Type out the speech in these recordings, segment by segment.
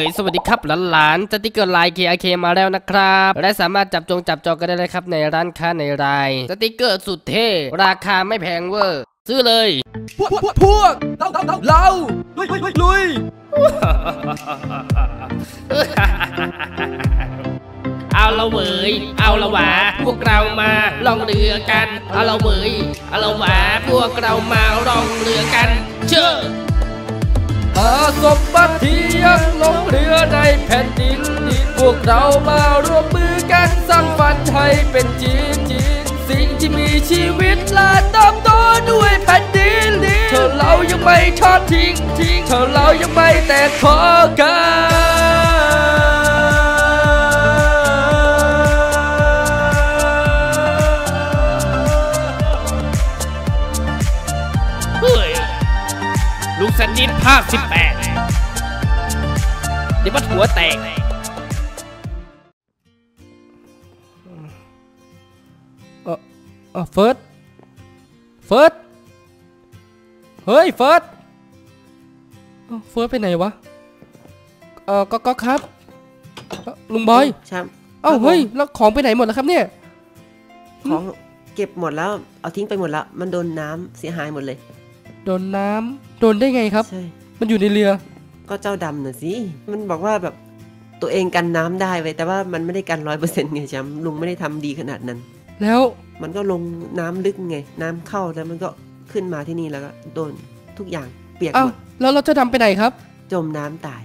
ยสวัสดีครับหลานๆสติกเกอร์ไลน์ KRK มาแล้วนะครับ และสามารถจับจองจับจองกันได้เลยครับในร้านค้าในไลน์สติกเกอร์สุดเท่ราคาไม่แพงเวอร์ซื้อเลย พวกพวกพวกเราเราเราเราลุยลุยลุยเอาละเวยเอาละหวาพวกเรามาล่องเรือกัน เอาละเวยเอาละหวาพวกเรามาล่องเรือกัน เชื่อ หาสมบัติที่ยังหลงเรือในแผ่นดินพวกเรามาร่วมมือกันสร้างฝันให้เป็นจีนจริงสิ่งที่มีชีวิตและเติบโตด้วยแผ่นดินเธอเรายังไม่ทอดทิ้งทิ้งเธอเรายังไม่แตกคอกัน 58 เดี๋ยวมันหัวแตก เออเออเฟิร์ส เฟิร์ส เฮ้ย เฟิร์ส เฟิร์สไปไหนวะ เออก็ก็ครับ ลุงบอยครับเอ้าเฮ้ย แล้วของไปไหนหมดแล้วครับเนี่ย ของเก็บหมดแล้ว เอาทิ้งไปหมดแล้ว มันโดนน้ำเสียหายหมดเลย โดนน้ำโดนได้ไงครับ ใช่ มันอยู่ในเรือ ก็เจ้าดำน่ะสิ มันบอกว่าแบบตัวเองกันน้ำได้ไว้ยแต่ว่ามันไม่ได้กันร้อยเปอร์เซ็นต์ไงแชมป์ลุงไม่ได้ทำดีขนาดนั้น แล้วมันก็ลงน้ำลึกไง น้ำเข้าแล้วมันก็ขึ้นมาที่นี่แล้วก็โดนทุกอย่างเปียกเอ้าหมดแล้วเราจะดำไปไหนครับ จมน้ำตาย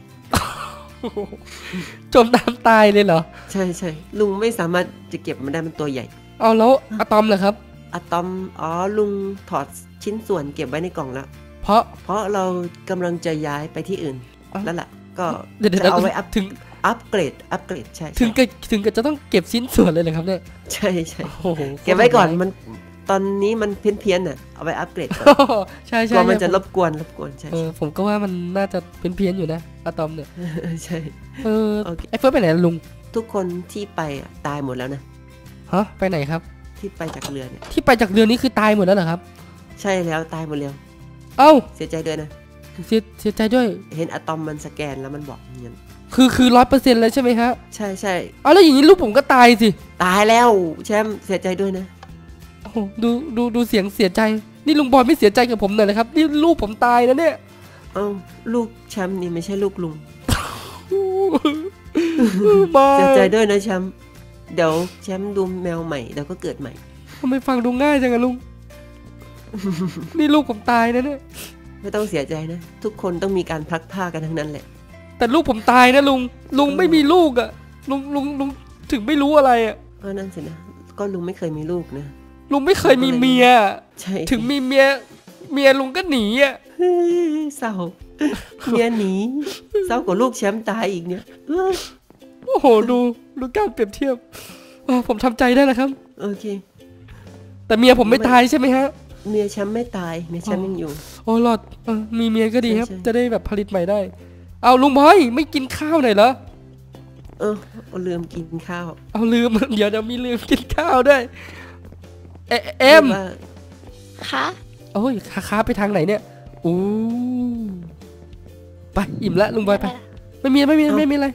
จมน้ำตายเลยเหรอ ใช่ใช่ลุงไม่สามารถจะเก็บมันได้มันตัวใหญ่ เอาแล้วอะตอมเหรอครับ อะตอมอ๋อลุงถอด ชิ้นส่วนเก็บไว้ในกล่องแล้ว เพราะเพราะเรากำลังจะย้ายไปที่อื่นเอ้าแล้วล่ะ ก็เดี๋ยวเดี๋ยวจะเอาไว้อัพถึงอัปเกรดอัปเกรดใช่ถึงใช่กับถึงกับจะต้องเก็บชิ้นส่วนเลยเหรอครับเนี่ยใช่ใช่โอ้โหเก็บไว้ก่อนมันตอนนี้มันเพี้ยนเพี้ยนๆน่ะเอาไว้อัปเกรดก่อนใช่กใช่ลัวมันจะผมรบกวนรบกวนใช่เออผมก็ว่ามันน่าจะเป็นเพี้ยนๆอยู่นะอะตอมเนี่ยใช่เออโอเคไอ้เฟิร์สไปไหนล่ะลุง ทุกคนที่ไปอะตายหมดแล้วนะฮะไปไหนครับ ที่ไปจากเรือเนี่ยที่ไปจากเรือนี้คือตายหมดแล้วเหรอครับ ใช่แล้วตายหมดแล้วเอ้า เสียใจด้วยนะ เสียเสียใจด้วย เห็นอะตอมมันสแกนแล้วมันบอกอย่างนั้นคือคือร้อยเปอร์เซ็นต์เลยใช่ไหมฮะ ใช่ใช่เอาแล้วอย่างนี้ลูกผมก็ตายสิ ตายแล้วแชมป์เสียใจด้วยนะโอ้โหดูดูดูเสียงเสียใจ นี่ลุงบอยไม่เสียใจกับผมหน่อยนะครับ นี่ลูกผมตายนะเนี่ย เอ้าลูกแชมป์นี่ไม่ใช่ลูกลุงบอยเสียใจด้วยนะแชมป์เดี๋ยวแชมป์ดูแมวใหม่เดี๋ยวก็เกิดใหม่ทำไมฟังดูง่ายจังอะลุง นี่ลูกผมตายนะเนี่ยไม่ต้องเสียใจนะ ทุกคนต้องมีการพลักพรากกันทั้งนั้นแหละ แต่ลูกผมตายนะลุงลุงไม่มีลูกอะลุงลุงลุงถึงไม่รู้อะไรอะก็นั่นสินะ ก็ลุงไม่เคยมีลูกนะ ลุงไม่เคยมีเมีย ใช่ ถึงมีเมีย เมียลุงก็หนีอะเฮ้ยเศร้า เมียหนี เศร้ากว่าลูกแชมป์ตายอีกเนี่ยเอ้ยโอ้โห ดูดูการเปรียบเทียบอ่าผมทำใจได้แล้วครับ โอเค แต่เมียผมไม่ตายใช่ไหมฮะ เมียแชมป์ไม่ตายเมียแชมป์ยังอยู่ โอ้หลอดเออมีเมียก็ดีครับใช่ใช่จะได้แบบผลิตใหม่ได้ เอาลุงบอยไม่กินข้าวหน่อยเหรอเออเอาลืมกินข้าว เอาลืมเดี๋ยวเดี๋ยวมีลืมกินข้าวด้วยเอเอ็มว่าคะโอ้ยขาขาไปทางไหนเนี่ยอู้ไปอิ่มแล้วลุงบอยไป ไม่มีไม่มีไม่มีอะไร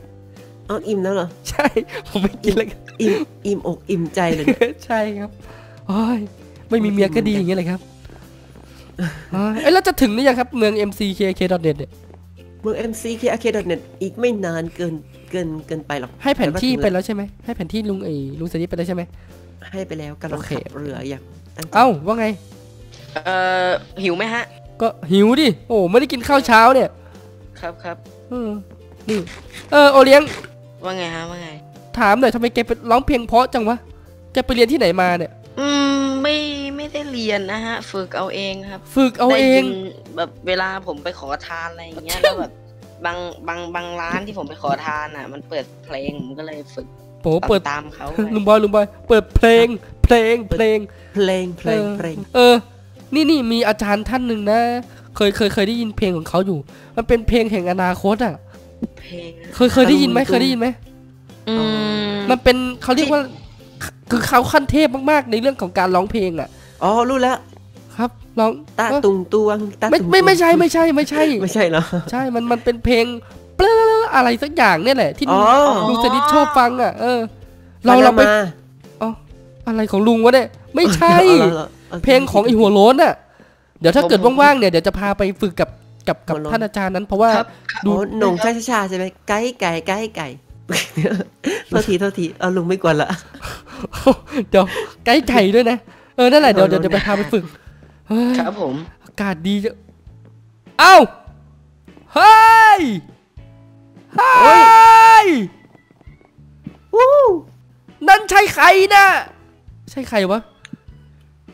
เอาอิ่มแล้วเหรอ ใช่ ผมไม่กินเลยอิ่มอิ่มอกอิ่มใจเลยนะใช่ครับโอ้ย ไม่มีเมียก็ดีอย่างเงี้ยเลยครับโอ้ยเอ้ยแล้วจะถึงหรือยังครับเมือง mckk.net เนี่ยเมือง mck.net อีกไม่นานเกินเกินเกินไปหรอก ให้แผนที่ไปเดี๋ยวก็ถึงแล้วใช่ไหมให้แผนที่ลุงไอ้ลุงสนิทไปแล้วใช่ไหมให้ไปแล้วกำลังโอเคขับเรืออย่างตั้งใจเอ้าว่าไง เอ่อหิวไหมฮะ ก็หิวดิโอ้ไม่ได้กินข้าวเช้าเนี่ย ครับครับเออนี่เออโอเลี้ยงว่าไงฮะว่าไง ถามหน่อยทำไมแกไปร้องเพลงเพราะจังวะแกไปเรียนที่ไหนมาเนี่ย อืม ไม่ไม่ได้เรียนนะฮะ ฝึกเอาเองครับ ฝึกเอาเองได้ยินแบบเวลาผมไปขอทานอะไรอย่างเงี้ยแล้วแบบบางบางบางร้านที่ผมไปขอทานอะ มันเปิดเพลงผมก็เลยฝึกโหเปิดตามเขาไปลุงบอยลุงบอยเปิดเพลง เพลงเพลงเพลงเพลงเพลง เออ นี่นี่มีอาจารย์ท่านหนึ่งนะ เคยเคยเคยได้ยินเพลงของเขาอยู่ มันเป็นเพลงแห่งอนาคตอะเพลงเคยเคยได้ยินไหมเคยได้ยินไหมอืมมันเป็นเขาเรียกว่า คือเขาขั้นเทพมากๆในเรื่องของการร้องเพลงอะ อ๋อรู้แล้วครับร้องตาเออตุงตวงตาไม่ตุงไม่ไม่ตวงใช่ไม่ใช่ไม่ใช่ ไม่ใช่เหรอใช่มันมันเป็นเพลงเปลอะไรสักอย่างเนี่ยแหละ ที่อ๋อลุงสดิษชอบฟังอะเออ เราเราไปพนมอ๋ออะไรของลุงวะเนี่ยไม่ใช่เอาเหรออาเพลงของไอหัวโล้นอะ เดี๋ยวถ้าเกิดว่างๆเนี่ยเดี๋ยวจะพาไปฝึกกับกับกับหัวโล้นท่านอาจารย์นั้นเพราะว่าครับดูโอ้หนงช้าช้าๆใช่ไหมไก่ไก่ไก่ไก่โทษทีโทษทีเอาลุงไม่กวนละเดี๋ยวไกด์ไก่ด้วยนะ เออนั่นแหละเดี๋ยวเดี๋ยวเดี๋ยวไปพาไปฝึกเฮ้ยครับผม อากาศดีจะเอ้าเฮ้ยเฮ้ยวู้นั่นใช่ใครนะใช่ใครวะ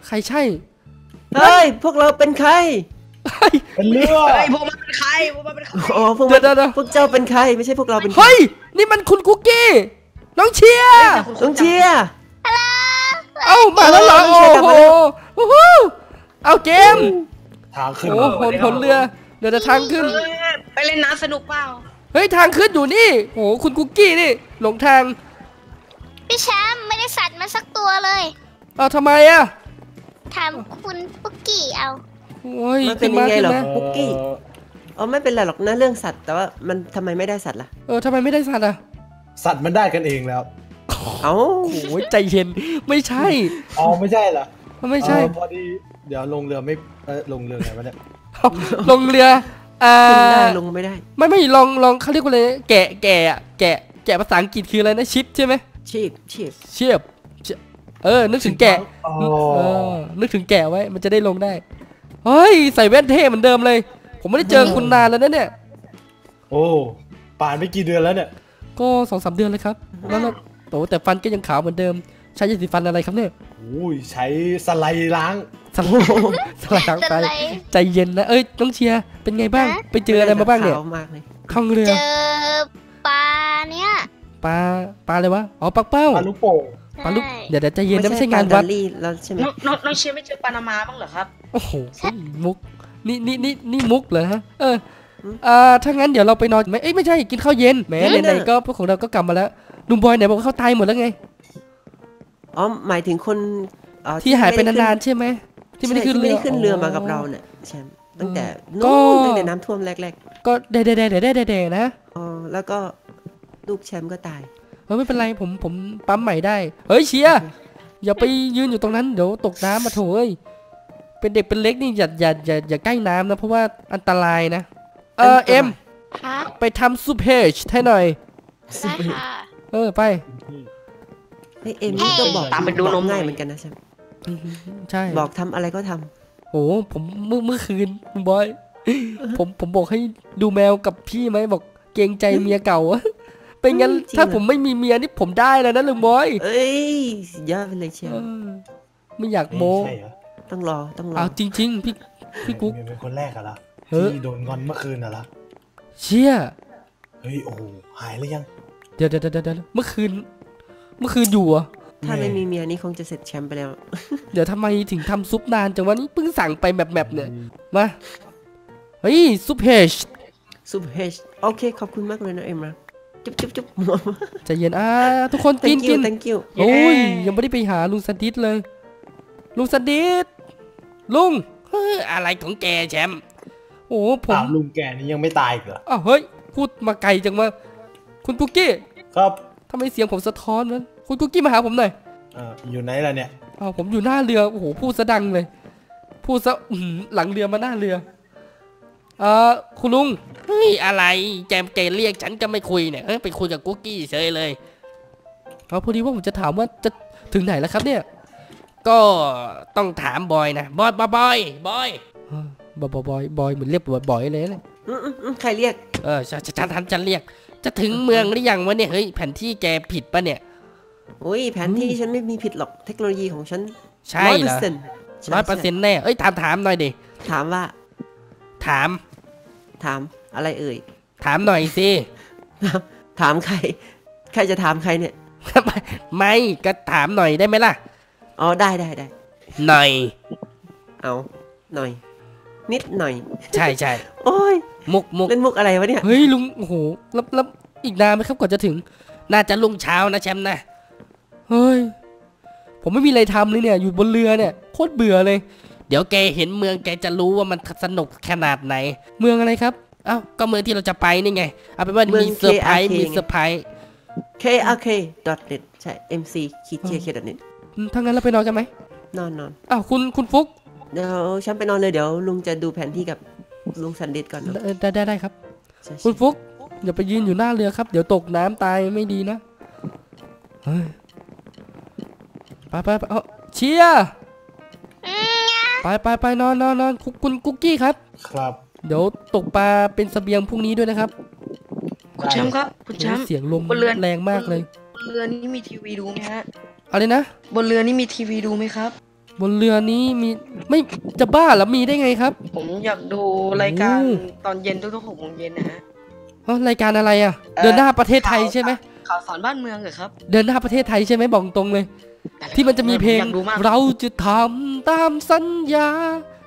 ใครใช่เฮ้ยพวกเราเป็นใครเฮ้ยเป็นเรือเฮ้ยพวกมันเป็นใครพวกมันเป็นใครอ๋อพวกเดี๋ยวเดี๋ยวเดี๋ยวพวกเจ้าเป็นใครไม่ใช่พวกเราเป็นใครเฮ้ยนี่มันคุณคุกกี้น้องเชียร์ลุงเชียร์ เอ้ามาแล้วเหรอเออโอ้เชียร์กลับโหมาแล้วโอ้โหเอาเกมทางขึ้นโอ้โหผลเรือเดี๋ยวจะทางขึ้นเฮ้ยไปเล่นน้ำสนุกเปล่า เฮ้ยทางขึ้นอยู่นี่โอ้โหคุณคุกกี้นี่หลงทาง พี่แชมป์ไม่ได้สัตว์มาสักตัวเลยเอาทำไมอะถามคุณปุ๊กกี้เอาโอ้ยมันเป็นขึ้ยังไงเหรอขึ้นมาปุ๊กกี้อ๋อไม่เป็นไรหรอกนะเรื่องสัตว์แต่ว่ามันทำไมไม่ได้สัตว์ล่ะเออทำไมไม่ได้สัตว์อะสัตว์มันได้กันเองแล้ว เอ้าโอ้ยใจเย็นไม่ใช่อ๋อไม่ใช่เหรอไม่ใช่เออพอดีเดี๋ยวลงเรือไม่เออลงเรือไงวะเนี่ยลงเรืออ่าขึ้นได้ลงไม่ได้ ไม่ไม่ลองลองเขาเรียกว่าอะไรนะแกะแกะอะแกะแกะภาษาอังกฤษคืออะไรนะชิปใช่ไหมชีพชีพเชียบเชียบเออ นึกถึงแกะอ๋อเออนึกถึงแกะไว้ มันจะได้ลงได้ เฮ้ย ใส่แว่นเท่เหมือนเดิมเลย ผมไม่ได้เจอคุณนานแล้วนะเนี่ย โอ้ ป่านไปกี่เดือนแล้วเนี่ย ก็สองสามเดือนเลยครับ แล้วเรา โตแต่ฟันก็ยังขาวเหมือนเดิม ใช้ยาสีฟันอะไรครับเนี่ยโอ้ยใช้สไลด์ล้างสลับสลับทางไปอะไรใจเย็นนะเอ้ยน้องเชียร์เป็นไงบ้างฮะไปเจออะไรมาบ้างเนี่ยขวมากเลยท่องเรือเจอปลาเนี้ยปลาปลาอะไรวะอ๋อปลาเป้าปลาลูกโป่งปลาลูกใช่เดี๋ยวเดี๋ยวใจเย็นนะไม่ใช่งานวัดปลดอลลี่แล้วใช่ไหมน้องน้องน้องเชียร์ไม่เจอปานามาบ้างเหรอครับโอ้โหมุกนี่นี่นี่นี่มุกเหรอฮะเอออ่าถ้างั้นเดี๋ยวเราไปนอนไหมเอ้ยไม่ใช่กินข้าวเย็นแหมไหนๆก็พวกของเราก็กลับมาแล้ว ลุงบอยไหนบอกว่าเขาตายหมดแล้วไง อ๋อหมายถึงคนเอ่อที่หายไปม่ด้ขึ้นานๆใช่ไหมที่ไม่ได้ขึ้นใช่เรือที่ไม่ได้ขึ้นเรือมากับเราเนี่ยแชมป์ตั้งแต่ก็ นู้นตั้งแต่น้ำท่วมแรกก็เดเดเดเดเดเดเดนะๆอ๋อแล้วก็ลูกแชมป์ก็ตายเออไม่เป็นไรผมผมปั๊มใหม่ได้ เฮ้ยเชียร์อย่าไปยืนอยู่ตรงนั้นเดี๋ยวตกน้ำมาโถเอ้ยเป็นเด็กเป็นเล็กนี่อย่าอย่าอย่าอย่าใกล้น้ำนะเพราะว่าอันตรายนะ เออเอ็ม ฮะไปทำซูเพจให้หน่อย ได้ค่ะ เออไป เฮ้ยเอ็มนี่ก็บอกตามไปดูบอกนมหน่อยง่ายเหมือนกันนะแชมป์ใช่บอกทำอะไรก็ทำโอ้ผมเมื่อเมื่อคืนคุณบอย ผมผมบอกให้ดูแมวกับพี่ไหมบอกเกรงใจเมียเก่าอะเป็นงั้นถ้าผมไม่มีเมียนี่ผมได้แล้วนะลุงบอย เอ้ยสุดยอดไปเลยแชเอมป์อไม่อยากโมใช่เหรอต้องรอต้องรอเอาจริง ๆ พี่พี่กุ๊กเนี่ยเป็นคนแรกอะล่ะเฮ้ยที่โดนงอนเมื่อคืนอะล่ะเชี่ยเฮ้ยโอ้โหหายแล้วยัง เดี๋ยวเดี๋ยวเดี๋ยวเดี๋ยวเมื่อคืน เมื่อคืนอยู่เหรอะถ้าไม่มีเมียนี่คงจะเสร็จแชมป์ไปแล้ว เดี๋ยวทำไมถึงทำซุปนานจังวะนี่เพิ่งสั่งไปแบบแบบๆเนี่ย มา เฮ้ยซุปเฮชซูเปอร์เฮชโอเค ขอบคุณมากเลยนะเอ็มนะจุ๊บจุ๊บจุ๊บใจเย็นอ่าทุกคนกิน thank กิ you น thank you โอ้ยยังไม่ได้ไปหาลุงสดิษเลย ลุงสดิษลุงเฮ้ยอะไรของแกแชมป์โอ้ผมอ้าวลุงแกนี่ยังไม่ตายอีกเหรออ้าวเฮ้ยพูดมาไกลจังมาคุณกุ๊กกี้ ครับทำไมเสียงผมสะท้อนวะคุณกุ๊กกี้มาหาผมหน่อยเอออยู่ไหนล่ะเนี่ยอ้าวผมอยู่หน้าเรือโอ้โหพูดซะดังเลย พูดซะอื้อหือหลังเรือมาหน้าเรือเอ่อคุณลุงเฮ้ยอะไรแจมเกเรียกฉันจะไม่คุยเนี่ยเอ้ยไปคุยกับกุ๊กกี้เฉยเลยเอาพอดีว่าผมจะถามว่าจะถึงไหนแล้วครับเนี่ย ก็ต้องถามบอยนะบอยบอยบอยบอยเออบอยบอยบอยบอยเหมือนเรียกบอยบอยเลยนะอืมอืมอืมใครเรียกเออฉันฉันฉันฉันเรียก จะถึงเมืองหรือยังวะเนี่ยเฮ้ยแผนที่แกผิดปะเนี่ยโอ้ยแผนที่ฉันไม่มีผิดหรอกเทคโนโลยีของฉันใช่เหรอ100%ร้อยเปอร์เซ็นต์แน่เอ้ยถามถามหน่อยดิถามว่า ถาม ถามอะไรเอ่ยถามหน่อยสิถามใคร ใครจะถามใครเนี่ย ไม่ไม่ก็ถามหน่อยได้ไหมล่ะ อ๋อได้ได้ได้หน่อย เอาหน่อย นิดหน่อย ใช่ใช่โอ้ยมุกมุกเล่นมุกอะไรวะเนี่ย เฮ้ยลุงโอ้โหแล้วแล้วอีกนานไหมครับกว่าจะถึง น่าจะลุงเช้านะแชมป์นะ เฮ้ย ผมไม่มีอะไรทำเลยเนี่ย อยู่บนเรือเนี่ยโคตรเบื่อเลย เดี๋ยวแกเห็นเมืองแกจะรู้ว่ามันสนุกขนาดไหน เมืองอะไรครับ เอ้า ก็เมืองที่เราจะไปนี่ไง เอาเป็นว่าเมืองมีเซอร์ไพรส์ KRK มีเซอร์ไพรส์ krk.net ใช่ mc-krk.net อืมถ้างั้นเราไปนอนกันไหมนอนนอนอ้าวคุณคุณฟุก เดี๋ยวฉันไปนอนเลยเดี๋ยวลุงจะดูแผนที่กับลุงสันเดชก่อนเนอะได้ได้ได้ได้ครับใช่คุณฟุกอย่าไปยืนอยู่หน้าเรือครับ เดี๋ยวตกน้ำตายไม่ดีนะเฮ้ยไปไปไปเอาเชียร์ไปไปไปนอนนอนนอนคุณคุณกุ๊กกี้ครับ ครับ เดี๋ยวตกปลาเป็นเสบียงพรุ่งนี้ด้วยนะครับคุณแชมป์ครับคุณแชมป์เสียงลมบนเรือนแรงมากเลยบนเรือนี้มีทีวีดูไหมฮะอะไรนะบนเรือนี้มีทีวีดูไหมครับ บนเรือนี้มีไม่จะบ้าเหรอมีได้ไงครับ ผมอยากดูรายการโอ้ตอนเย็นทุกๆหกโมงเย็นนะฮะอ๋อรายการอะไรอะเอ่อเดินหน้าประเทศไทยใช่ไหมข่าวสารบ้านเมืองเหรอครับ เดินหน้าประเทศไทยใช่ไหมบอกตรงเลย ที่มันจะมีเพลงอยากดูมากเราจะทำตามสัญญา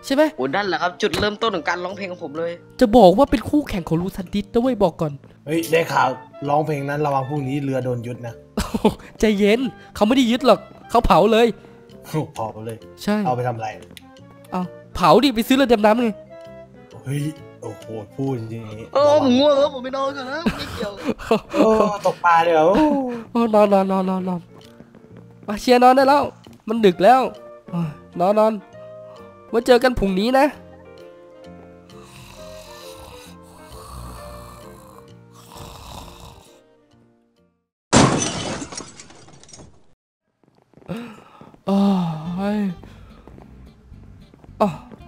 ใช่ไหมโอ้นั่นแหละครับจุดเริ่มต้นของการร้องเพลงของผมเลย จะบอกว่าเป็นคู่แข่งของลูซันดิสด้วยบอกก่อนเฮ้ยได้ข่าวร้องเพลงนั้นระวังพรุ่งนี้เรือโดนยึดนะใจเย็นเขาไม่ได้ยึดหรอกเขาเผาเลย พอเลย ใช่ เอาไปทำอะไร เอาเผาดิไปซื้อเรือดำน้ำไง เฮ้ย โอ้โห พูดอย่างนี้เออผมง่วงแล้วผมไปนอนก่อนนะไม่เกี่ยวโอ้ตกปลาเลยเหรอโอ้โอ้นอนนอนนอนนอนนอนมาเชียร์นอนได้แล้ว มันดึกแล้วโอ้ยนอนนอนไว้เจอกันพรุ่งนี้นะ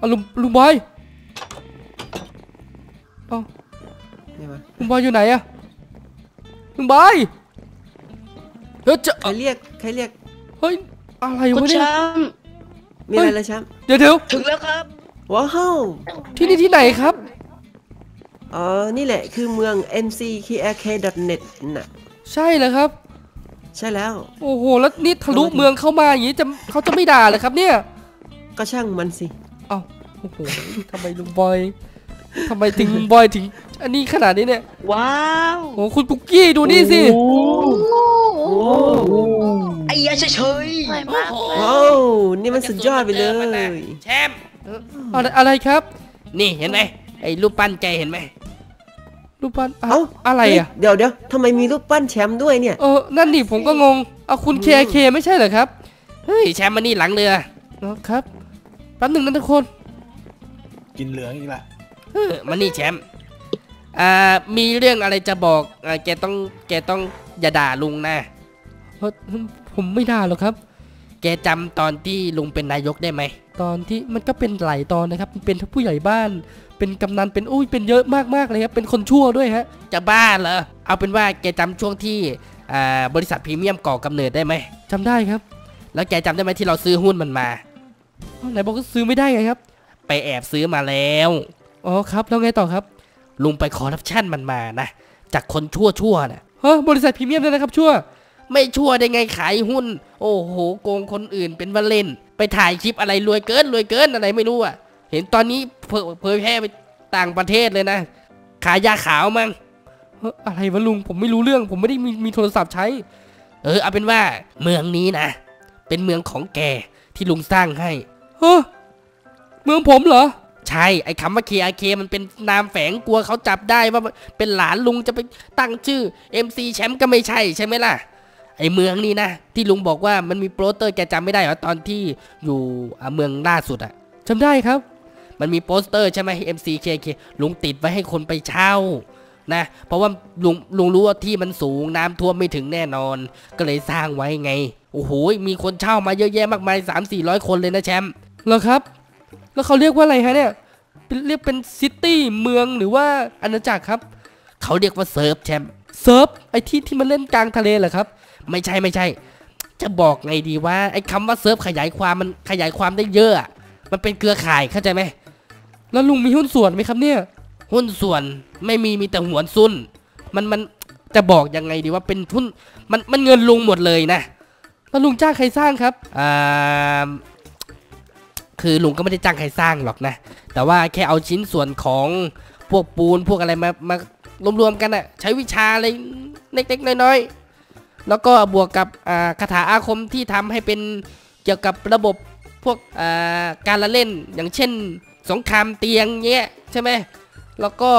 เอาลุงลุงบอยเอ้าไม่มาลุงบอยอยู่ไหนอะลุงบอยเฮ้ยจะใครเรียกใครเรียกเฮ้ยอะไรคุวะณแชเนี่ยมป์มีอะไรละแชมป์เดี๋ยวเดี๋ยวถึงแล้วครับว้าวที่นี่ที่ไหนครับ อ๋อนี่แหละคือเมือง mckrk.net น่ะ ใช่เหรอครับ ใช่แล้ว โอ้โหแล้วนี่ทะลุเมืองเข้ามาอย่างนี้จะเขาจะไม่ด่าเลยครับเนี่ย ก็ช่างมันสิเอ้าโอ้โหทำไมลุงบอยทำไมถึงลุงบอยถึง อันนี้ขนาดนี้เนี่ย ว้าวโอ้โหคุณปุกกี้ดูนี่สิ โอ้ไอ้ยาเฉยสวยมากเลยว้าวนี่มันสุดยอดไปเลยแชมป์อะไรอะไรครับ นี่เห็นไหมไอ้รูปปั้นแกเห็นไหมรูปปั้นอะเอ้าอะไรอะเดี๋ยวเดี๋ยวทำไมมีรูปปั้นแชมป์ด้วยเนี่ยเออนั่นดิผมก็งงเอาคุณเคเคไม่ใช่เหรอครับเฮ้ยแชมป์มานี่หลังเรืออ๋อครับแป๊บหนึ่งนะทุกคน กินเหลืองอีกละเออมานี่แชมป์อ่ามีเรื่องอะไรจะบอกอ่าแกต้องแกต้องอย่าด่าลุงนะเฮ้ยผมไม่ด่าหรอกครับ แกจำตอนที่ลุงเป็นนายกได้ไหมตอนที่มันก็เป็นหลายตอนนะครับเป็นผู้ใหญ่บ้าน เป็นกำนันเป็นอุ้ยเป็นเยอะมากๆเลยครับเป็นคนชั่วด้วยฮะจะบ้าเหรอเอาเป็นว่าแกจำช่วงที่อ่าบริษัทพรีเมียมก่อกำเนิดได้ไหมจำได้ครับ แล้วแกจำได้ไหมที่เราซื้อหุ้นมันมาอ้าว ไหนบอกก็ซื้อไม่ได้ไงครับ ไปแอบซื้อมาแล้ว อ๋อครับ แล้วไงต่อครับ ลุงไปคอร์รัปชันมันมานะ จากคนชั่วชั่วๆนะเฮ้ยบริษัทพรีเมียมด้วยนะครับชั่ว ไม่ชั่วได้ไงขายหุ้น โอ้โห โกงคนอื่นเป็นว่าเล่น ไปถ่ายคลิปอะไรรวยเกินรวยเกินอะไรไม่รู้อะ เห็นตอนนี้เผยเผยแพร่ไปต่างประเทศเลยนะ ขายยาขาวมั้งเฮ้ยอะไรวะลุงผมไม่รู้เรื่อง ผมไม่ได้มีมีโทรศัพท์ใช้ เออเอาเป็นว่าเมืองนี้นะ เป็นเมืองของแก ที่ลุงสร้างให้เฮ้ยเมืองผมเหรอ ใช่ ไอ้คำว่า KRK มันเป็นนามแฝงกลัวเขาจับได้ว่าเป็นหลานลุงจะไปตั้งชื่อ MC แชมป์ก็ไม่ใช่ใช่ไหมล่ะ ไอ้เมืองนี้นะ ที่ลุงบอกว่ามันมีโปสเตอร์แกจำไม่ได้เหรอตอนที่อยู่อะเมืองล่าสุดอะจำได้ครับ มันมีโปสเตอร์ใช่ไหม MC-KRK ลุงติดไว้ให้คนไปเช่า นะเพราะว่าลุงลุงรู้ว่าที่มันสูงน้ำท่วมไม่ถึงแน่นอน ก็เลยสร้างไว้ไงโอ้โหมีคนเช่ามาเยอะแยะมากมาย3 4 0 0คนเลยนะแชมป์เหรอครับ แล้วเขาเรียกว่าอะไรฮะเนี่ยเป็นเรียกเป็น city เมืองหรือว่าอาณาจักรครับ เขาเรียกว่าเซิร์ฟแชมป์เซิร์ฟไอที่ที่มันเล่นกลางทะเลเหรอครับ ไม่ใช่ไม่ใช่ จะบอกไงดีว่าไอ้คำว่าเซิร์ฟขยายความมันขยายความได้เยอะอะมันเป็นเครือข่ายเข้าใจไหมแล้วลุงมีหุ้นส่วนไหมครับเนี่ย หุ้นส่วนไม่มีมีแต่หวนซุนมันมันจะบอกยังไงดีว่าเป็นหุ้นมันมันเงินลุงหมดเลยนะแล้วลุงจ้างใครสร้างครับอ่าคือลุงก็ไม่ได้จ้างใครสร้างหรอกนะ แต่ว่าแค่เอาชิ้นส่วนของพวกปูนพวกอะไรมามารวมๆกันอะใช้วิชาอะไรเล็กๆน้อยๆแล้วก็บวกกับอ่าคาถาอาคมที่ทำให้เป็นเกี่ยวกับระบบพวกอ่าการละเล่น อย่างเช่น สงครามเตียงเงี้ยใช่ไหม แล้วก็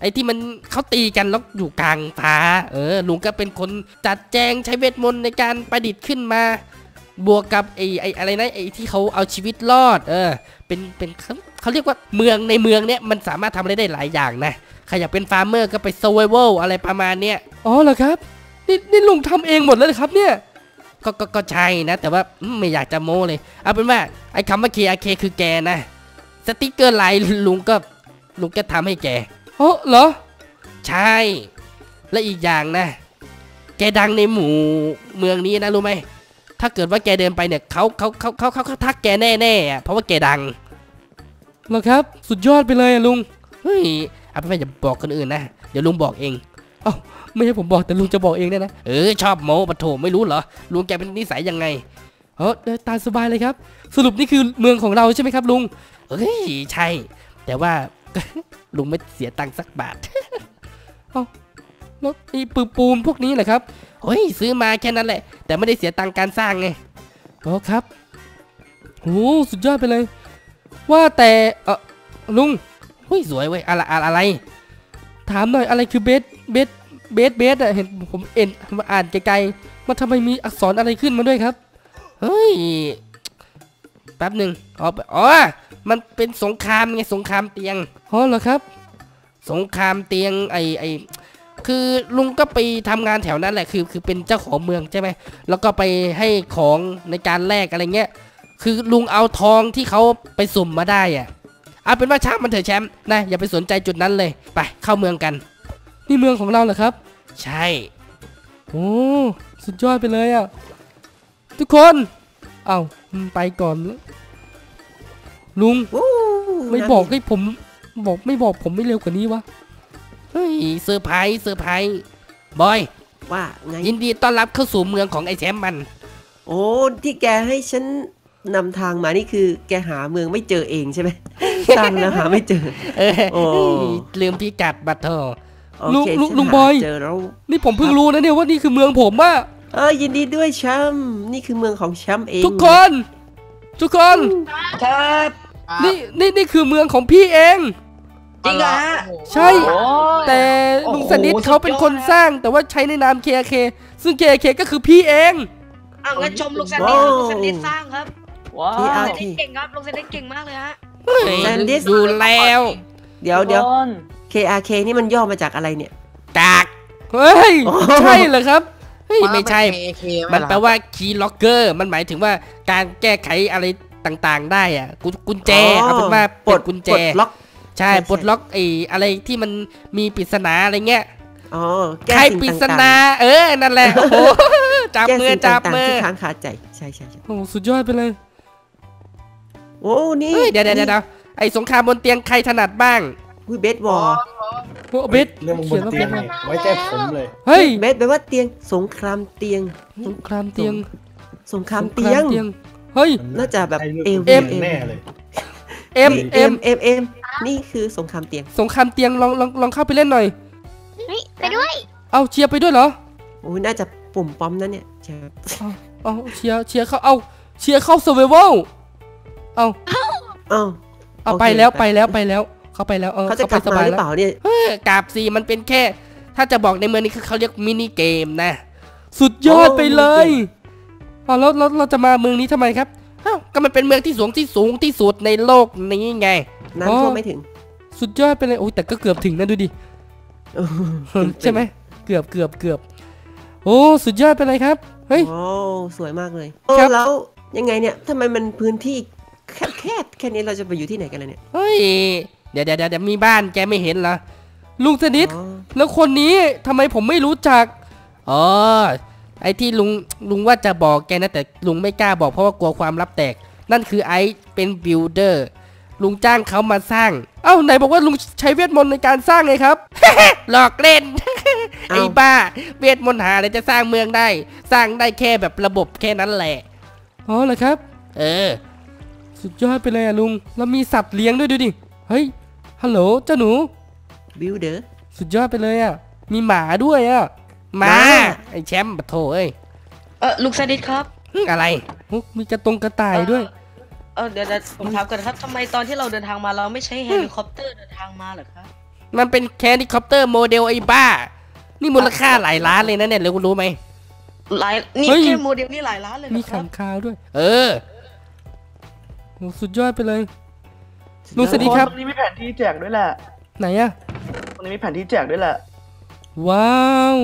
ไอ้ที่มันเขาตีกันแล้วอยู่กลางฟ้า เออลุงก็เป็นคนจัดแจงใช้เวทมนต์ในการประดิษฐ์ขึ้นมา บวกกับไอ้ไอ้อะไรนะไอ้ที่เขาเอาชีวิตรอด เออ เป็นเป็นเขาเขาเรียกว่าเมืองในเมืองเนี้ยมันสามารถทำอะไรได้หลายอย่างนะใครอยากเป็น farmer ก็ไป s u r v i v a l อะไรประมาณเนี้ยอ๋อเหรอครับ นี่นี่ลุงทำเองหมดเลยเหรอครับเนี่ยก็ก็ก็ใช่นะ แต่ว่าอืมไม่อยากจะโม้เลยเอาเป็นว่าไอ้คำว่า KRK คือแกนะสติกเกอร์ไลน์ลุงก็ ลุงก็ทำให้แกโอ้เหรอ ใช่ และอีกอย่างนะ แกดังในหมู่เมืองนี้นะรู้ไหม ถ้าเกิดว่าแกเดินไปเนี่ยเขาเขาเขาเขาเขาเขาทักแกแน่ๆอะเพราะว่าแกดังเหรอครับ สุดยอดไปเลยอะลุง เฮ้ยเอาเป็นว่าอย่าบอกคนอื่นนะ เดี๋ยวลุงบอกเอง เอ้าไม่ให้ผมบอกแต่ลุงจะบอกเองเนี่ยนะ เออชอบโม้ปะโถไม่รู้เหรอ ลุงแกเป็นนิสัยยังไงเออเดินตามสบายเลยครับ สรุปนี่คือเมืองของเราใช่ไหมครับลุง เฮ้ยใช่ แต่ว่า ลุงไม่เสียตังค์สักบาทเอาแล้วไอ้ปืนปูนพวกนี้เหรอครับเฮ้ยซื้อมาแค่นั้นแหละ แต่ไม่ได้เสียตังค์การสร้างไงโอ๋อครับโอ้สุดยอดไปเลย ว่าแต่เออลุงเฮ้ยสวยเว้ยอะไรอะไรอะไร ถามหน่อยอะไรคือเบสเบสเบสเบสอะเห็นผมเอ็นมาอ่านไกลๆมันทำไมมีอักษรอะไรขึ้นมาด้วยครับ เฮ้ย ป๊บหนึ่งอ๋ออ๋อ มันเป็นสงครามไงสงครามเตียงอ๋อเหรอครับ สงครามเตียงไอไอคือลุงก็ไปทำงานแถวนั้นแหละคือคือเป็นเจ้าของเมืองใช่ไหมแล้วก็ไปให้ของในการแลกอะไรเงี้ย คือลุงเอาทองที่เขาไปสุ่มมาได้อะเอาเป็นว่าช่างมันเถอะแชมป์นะอย่าไปสนใจจุดนั้นเลยไปเข้าเมืองกัน นี่เมืองของเราเหรอครับ ใช่โอ้สุดยอดไปเลยอะทุกคน เอาอืมไปก่อนแล้ว ลุงวู้ไม่บอกให้ผมบอกไม่บอกผมไม่เร็วกว่านี้วะเฮ้ย surprise surprise บอยว่าไงยินดีต้อนรับเข้าสู่เมืองของไอ้แชมป์มัน โอ้ที่แกให้ฉันนำทางมานี่คือ แกหาเมืองไม่เจอเองใช่ไหมสร้างแล้วหาไม่เจอเออโอ้ลืมพิกัดบัตรโทรโอเคลุงฉันลุงหาบอยเจอแล้วนี่ผมเพิ่งรู้นะเนี่ยว่านี่คือเมืองผมอะเออยินดีด้วยแชมป์นี่คือเมืองของแชมป์เอง ทุกคน ทุกคน ครับ นี่นี่นี่คือเมืองของพี่เอง จริงเหรอฮะใช่ โอ้ย แต่โอ้โหลุงสนิทเขาเป็นคนสุดยอดสร้าง แต่ว่าใช้ในนาม KK ซึ่ง KK ก็คือพี่เอง อ้าวงั้นชมลุงสันนิษลุงสันนิษสร้างครับว้าที่วอาลุงสันทีนิษเก่งครับลุงสันนิษเก่งมากเลยฮะแซนดิส ดูแล้ว เดี๋ยวเดี๋ยวทุกคน KRK นี่มันย่อมาจากอะไรเนี่ย กาก เฮ้ย โอ้ใช่เหรอครับ เฮ้ย ไม่ใช่เคเคมันแปลว่าคีย์ล็อกเกอร์มันหมายถึงว่าการแก้ไขอะไร ต่างๆ ได้อะกุญกุญแจเอาเป็นว่าปลเป็ดนกุญแจปลดล็อกใช่ใช่ปลดล็อกไอ้อะไรที่มันมีปริศนาอะไรเงี้ยอ๋อแก้ใครสิ่งปริศต่างนา เออ นั่นแหละโอ้โหจับๆแก้มือสิ่งจับต่างๆมือที่ค้างคาใจใช่ใช่ใช่โอ้สุดยอดไปเลย โอ้นี่เฮ้ยเดี๋ยวเดี๋ยวเดี๋ยวไอ้สงครามบนเตียงใครถนัดบ้างวิเบสวอลโอ้เบสเรื่องมึงบเขียนนว่าเตียเป็นงไงไว้แก้ผมเลย เฮ้ยเบสแปลว่าเตียงสงครามเตียง สงครามเตียง สงครามสงเตียง เฮ้ย น่าจะแบบใช่เอเรื่ลองเอเตียงลแน่เลยเอ็มเอ็เอ็มมเอ็มเอ็มนี่คือสงครามเตียง สงครามเตียงลองลองลองเข้าไปเล่นหน่อยเฮ้ยไปด้วย เอาเชียร์ไปด้วยเหรอโอ้ยน่าจะปุ่มป้อมนั่นเนี่ยใช่ครับเอาเชียร์เชียร์เข้าเอาเชียร์เข้าเซอร์ไวเวลเอาอ้าวเอาโอเคไปแล้วไปไปแล้วไปแล้วเข้าไปแล้วเออเขาจะกไปลับสมาบายหรือแล้วเปล่าเนี่ยเฮ้ยกราบสีมันเป็นแค่ ถ้าจะบอกในเมืองนี้คือเขาเรียกมินิเกมนะ สุดยอดโอ้ไปเลย เอาแล้วแล้วเราจะมาเมืองนี้ทำไมครับอ้าวก็มันเป็นเมืองที่สูงที่สูงที่สุดในโลกนี้ไงน้ำท่วมไม่ถึง สุดยอดไปเลยโอ้ยแต่ก็เกือบถึงนะดูดิใช่ไหมเกือบเกือบเกือบโอ้สุดยอดไปเลยครับเฮ้ยโอ้สวยมากเลยครัโอ้บแล้วยังไงเนี่ยทำไมมันพื้นที่แคบๆแค่นี้เราจะไปอยู่ที่ไหนกันล่ะเนี่ยเฮ้ยเดี๋ยวเดี๋ยวเดี๋ยวมีบ้านแกไม่เห็นเหรอลุงสนิทอ๋อแล้วคนนี้ทำไมผมไม่รู้จักอ๋อ ไอ้ที่ลุงลุงว่าจะบอกแกนะแต่ลุงไม่กล้าบอกเพราะว่ากลัวความลับแตก นั่นคือไอซ์เป็น builder ลุงจ้างเขามาสร้าง เอ้าไหนบอกว่าลุงใช้เวทมนต์ในการสร้างไงครับ หลอกเล่น ไอ้บ้า เวทมนต์หาอะไรจะสร้างเมืองได้ สร้างได้แค่แบบระบบแค่นั้นแหละ อ๋อเหรอครับ เออ สุดยอดไปเลยอะลุง แล้วมีสัตว์เลี้ยงด้วยดูดิ เฮ้ย ฮัลโหลเจ้าหนู builder สุดยอดไปเลยอะ มีหมาด้วยอะห มาหมาไอ้แชมป์ปะโถเอ้ยเออลุงสันนิษครับหึอะไรหึมีกระตรงกระต่ายด้วยเออเดี๋ยวเดี๋ยวผมถามก่อนนะครับทำไมตอนที่เราเดินทางมาเราไม่ใช้เฮลิคอปเตอร์เดินทางมาเหรอครับมันเป็นแค่เฮลิคอปเตอร์โมเดลไอ้บ้า นี่มูลค่าหลายล้านเลยนะเนี่ยรู้รู้ไหมหลายนี่เฮ้ยแค่โมเดลนี่หลายล้านเลยมีนะครัขับงคาวด้วย เออโหสุดยอดไปเลยลุงสวัสดีครับตรงนี้มีแผนที่แจกด้วยแหละไหนอะตรงนี้มีแผนที่แจกด้วยแหละ ว้าว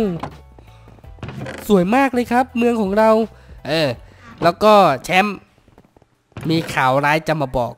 สวยมากเลยครับ เมืองของเรา เออ แล้วก็แชมป์มีข่าวร้ายจะมาบอก